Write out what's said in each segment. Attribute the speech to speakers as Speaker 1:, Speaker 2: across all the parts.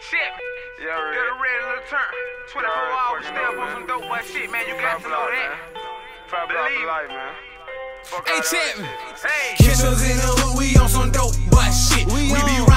Speaker 1: chip. Yeah, right. Get a red Lil Turnt. 24 hours, stay up on some dope boy shit, man. You got to know that. Believe life, man.
Speaker 2: Hey, Chip.
Speaker 1: Hey.
Speaker 2: Catch us in the hood, we on some dope boy shit. We, we be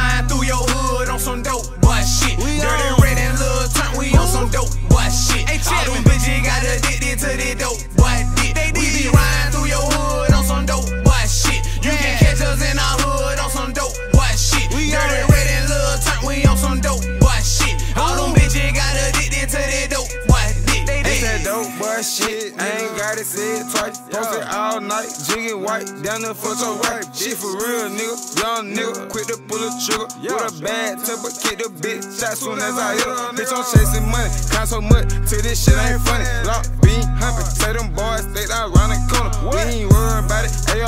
Speaker 3: It's boy shit. I ain't say it twice. Post it all night, jigging white, down the for so right. Shit for real, nigga. Young nigga, quick to pull a trigger. With a bad temper, kick the bitch shot soon as I hit her. Bitch, I'm chasing money, count so much till this shit ain't funny. Lock bean humping, say them boys stay out round the corner. We ain't worried about it. Hey,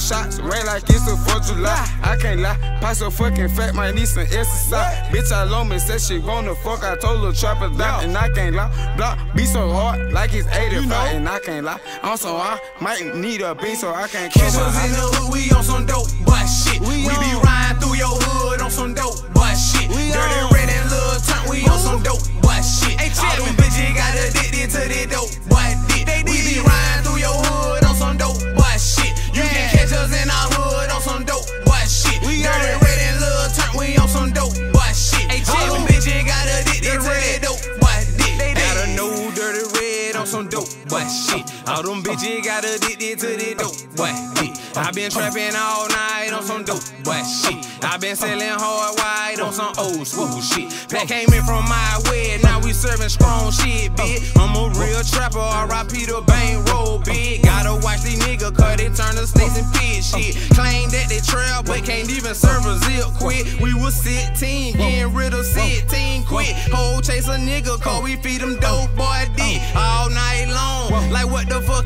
Speaker 3: them shots rain like it's the 4th of July. I can't lie, pass so fucking fat, might need some exercise. Bitch, I love me, said she wanna fuck. I told her trapper down, and I can't lie. Block be so hard, like it's 85, and I can't lie. Also, I'm so high, might need a beat, so I can't
Speaker 2: Catch
Speaker 3: cover.
Speaker 2: us in the hood, we on some dope but shit. We, be riding on dope boy shit. All them bitches got addicted to the dope boy dick. I been trapping all night on some dope boy shit. I been selling hard white on some old school shit. That came in from my way, now we serving strong shit, bitch. I'm a real trapper, R.I.P. the bang roll, bitch. Gotta watch these niggas, cause they turn the snakes and pig shit. Claim that they trail, but can't even serve a zip quick. We was 16, getting rid of 16 quick. Whole chase a nigga, cause we feed them dope boy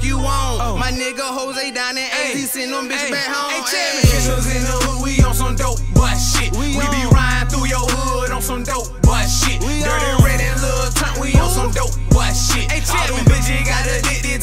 Speaker 2: what the fuck you want? Oh. My nigga Jose down in AZ, send them bitches back home. Hey, us in the hood, we on some dope boy shit. We, be riding through your hood on some dope boy shit. Dirty Redd and Lil Turnt, we on some dope boy shit. All them bitches got addicted